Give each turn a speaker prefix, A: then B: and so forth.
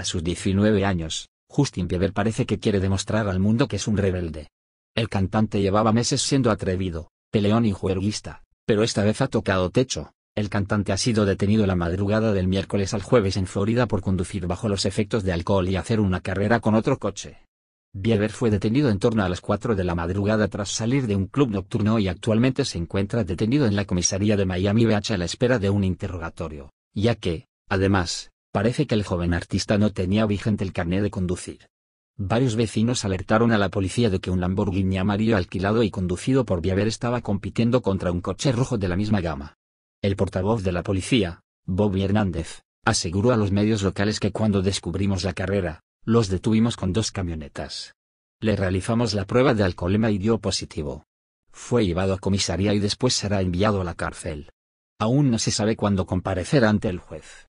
A: A sus 19 años, Justin Bieber parece que quiere demostrar al mundo que es un rebelde. El cantante llevaba meses siendo atrevido, peleón y juerguista, pero esta vez ha tocado techo. El cantante ha sido detenido la madrugada del miércoles al jueves en Florida por conducir bajo los efectos de alcohol y hacer una carrera con otro coche. Bieber fue detenido en torno a las 4 de la madrugada tras salir de un club nocturno y actualmente se encuentra detenido en la comisaría de Miami Beach a la espera de un interrogatorio, ya que, además, parece que el joven artista no tenía vigente el carné de conducir. Varios vecinos alertaron a la policía de que un Lamborghini amarillo alquilado y conducido por Bieber estaba compitiendo contra un coche rojo de la misma gama. El portavoz de la policía, Bobby Hernández, aseguró a los medios locales que cuando descubrimos la carrera, los detuvimos con dos camionetas. Le realizamos la prueba de alcoholema y dio positivo. Fue llevado a comisaría y después será enviado a la cárcel. Aún no se sabe cuándo comparecerá ante el juez.